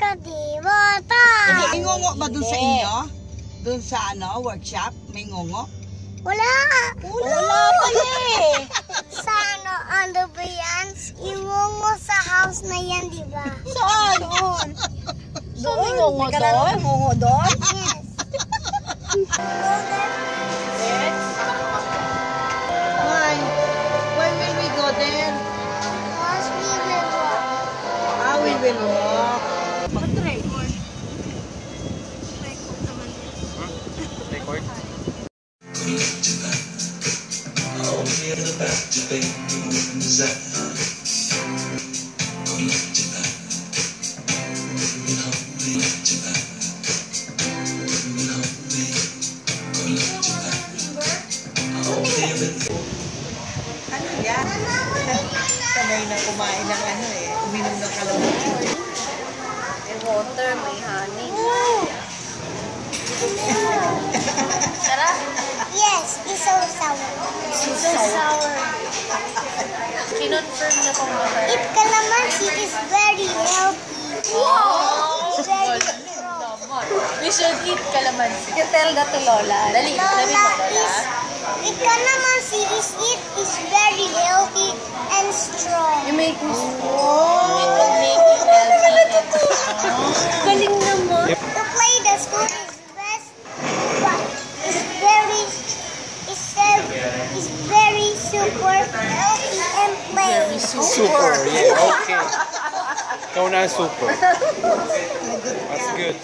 ka diwata. May ngongo ba dun sa inyo? Dun sa ano, workshop? May ngongo? Wala. Wala pa eh. Sa ano, ano ba yan? Iwongo sa house na yan, di ba? Saan? Doon. Doon may ngongo doon? ngongo doon? Yes. Why? When will we go there? Once we will walk. Ah, we will walk. Ano yan? Sanay na kumain ng ano eh. Uminom ng kalamuti. May water, may honey. Sarap. Yes, it's so sour. It's so sour. Kinonfirm na pong mahal. It calamansi is very healthy. Wow! It's very strong. We should eat calamansi. You tell that to Lola. Dali, dali mo, Lola Lola. is, it calamansi is it is very healthy and strong. You make me oh. It will make you healthy and strong. Galing naman. To Super, yeah, okay. Don't ask super. That's good.